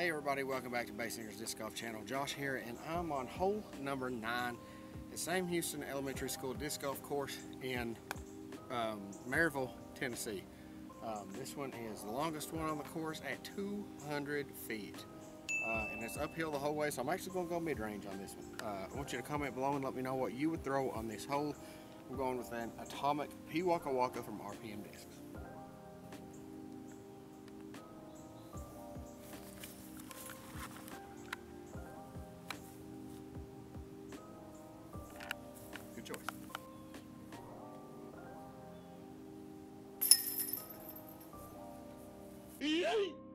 Hey everybody, welcome back to Baysinger's Disc Golf Channel. Josh here, and I'm on hole number nine at Sam Houston Elementary School Disc Golf Course in um, Maryville, Tennessee. Um, this one is the longest one on the course at 200 feet. Uh, and it's uphill the whole way, so I'm actually going to go mid-range on this one. Uh, I want you to comment below and let me know what you would throw on this hole. We're going with an Atomic Piwakawaka from RPM Discs. Hey!